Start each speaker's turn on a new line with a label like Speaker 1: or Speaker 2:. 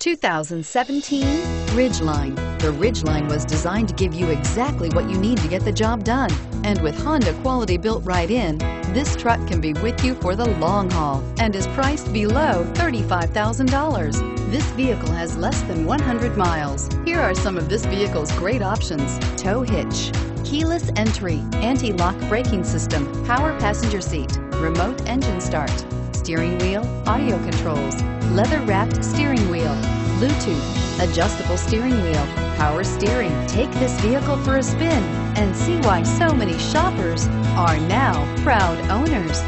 Speaker 1: 2017 Ridgeline. The Ridgeline was designed to give you exactly what you need to get the job done. And with Honda quality built right in, this truck can be with you for the long haul and is priced below $35,000. This vehicle has less than 100 miles. Here are some of this vehicle's great options. Tow hitch, keyless entry, anti-lock braking system, power passenger seat, remote engine start, steering wheel, audio controls, leather-wrapped steering wheel, Bluetooth, adjustable steering wheel, power steering. Take this vehicle for a spin and see why so many shoppers are now proud owners.